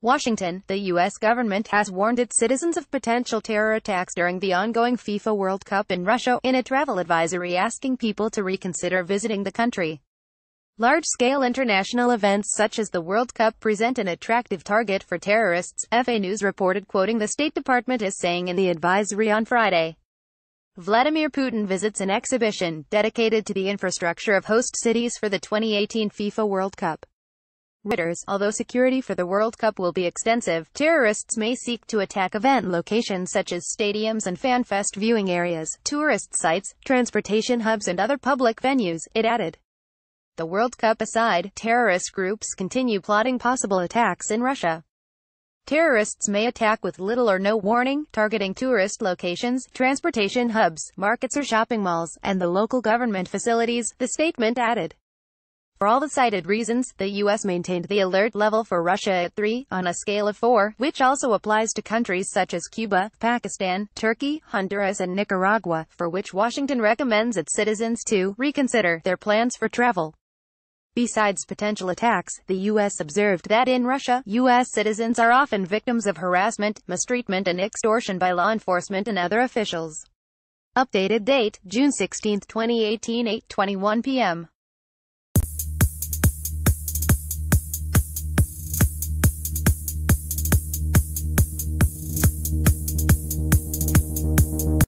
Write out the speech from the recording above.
Washington, the U.S. government has warned its citizens of potential terror attacks during the ongoing FIFA World Cup in Russia, in a travel advisory asking people to reconsider visiting the country. Large-scale international events such as the World Cup present an attractive target for terrorists, Efe News reported quoting the State Department as saying in the advisory on Friday. Vladimir Putin visits an exhibition dedicated to the infrastructure of host cities for the 2018 FIFA World Cup. Reuters, although security for the World Cup will be extensive, terrorists may seek to attack event locations such as stadiums and FanFest viewing areas, tourist sites, transportation hubs and other public venues, it added. The World Cup aside, terrorist groups continue plotting possible attacks in Russia. Terrorists may attack with little or no warning, targeting tourist locations, transportation hubs, markets or shopping malls, and the local government facilities, the statement added. For all the cited reasons, the U.S. maintained the alert level for Russia at 3, on a scale of 4, which also applies to countries such as Cuba, Pakistan, Turkey, Honduras and Nicaragua, for which Washington recommends its citizens to reconsider their plans for travel. Besides potential attacks, the U.S. observed that in Russia, U.S. citizens are often victims of harassment, mistreatment and extortion by law enforcement and other officials. Updated date, June 16, 2018 8.21 p.m.